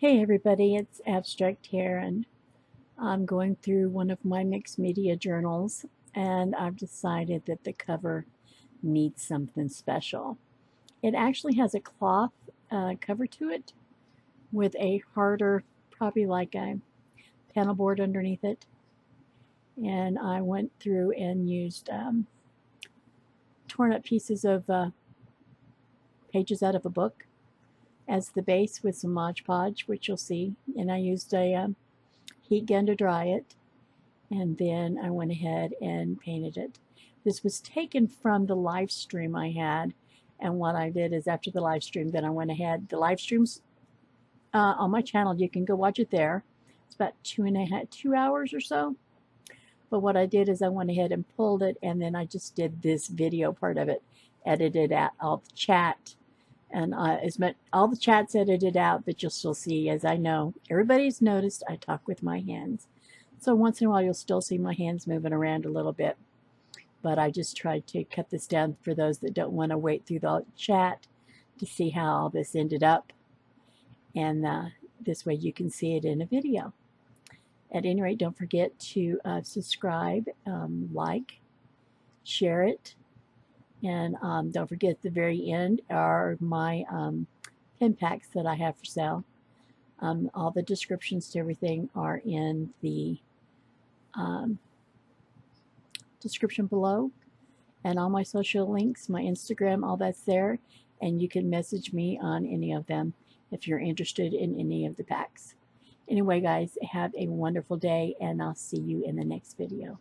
Hey everybody, it's Abstract here and I'm going through one of my mixed media journals and I've decided that the cover needs something special. It actually has a cloth uh, cover to it with a harder, probably like a panel board underneath it. And I went through and used um, torn up pieces of uh, pages out of a book as the base with some Mod Podge, which you'll see. And I used a um, heat gun to dry it. And then I went ahead and painted it. This was taken from the live stream I had. And what I did is after the live stream, then I went ahead. The live streams uh, on my channel, you can go watch it there. It's about two and a half, two hours or so. But what I did is I went ahead and pulled it, and then I just did this video part of it, edited out all the chat and uh, as much all the chats edited out, but you'll still see, as I know, everybody's noticed I talk with my hands. So once in a while, you'll still see my hands moving around a little bit. But I just tried to cut this down for those that don't want to wait through the chat to see how all this ended up. And uh, this way you can see it in a video. At any rate, don't forget to uh, subscribe, um, like, share it, and um, don't forget at the very end are my um, pin paks that I have for sale. Um, all the descriptions to everything are in the um, description below. And all my social links, my Instagram, all that's there. And you can message me on any of them if you're interested in any of the packs. Anyway, guys, have a wonderful day, and I'll see you in the next video.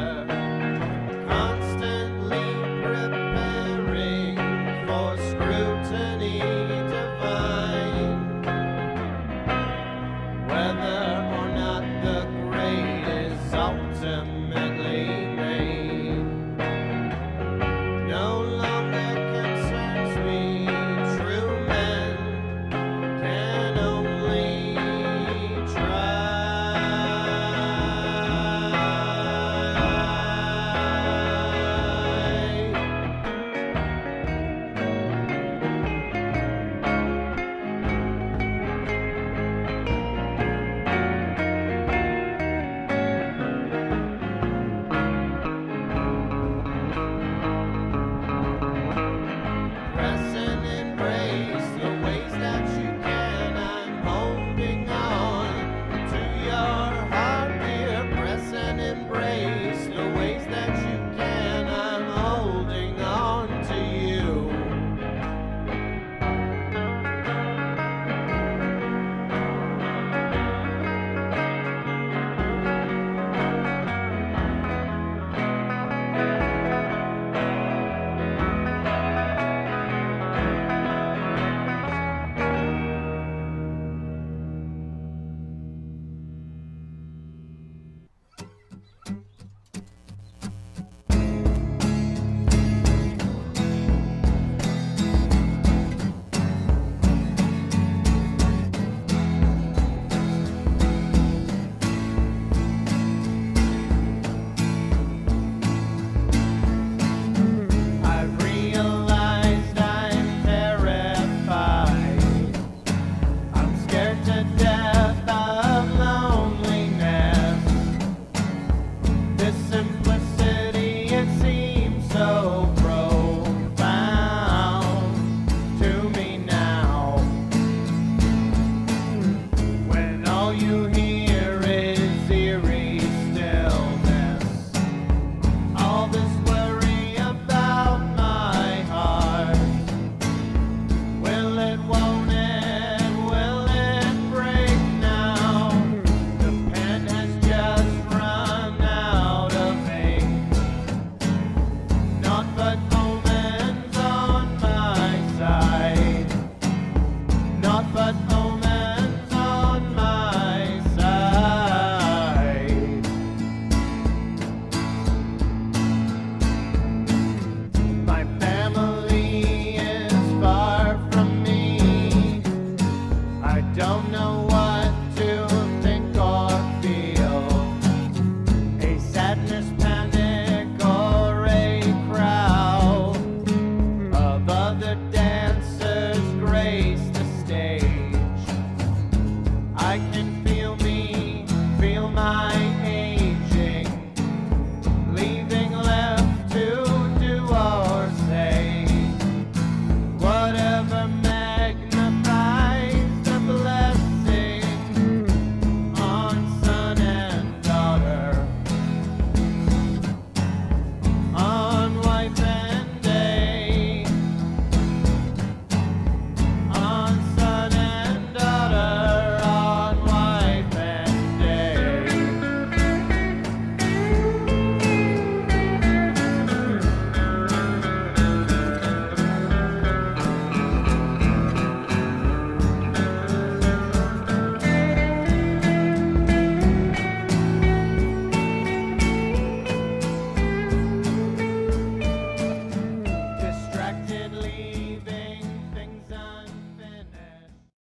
Yeah.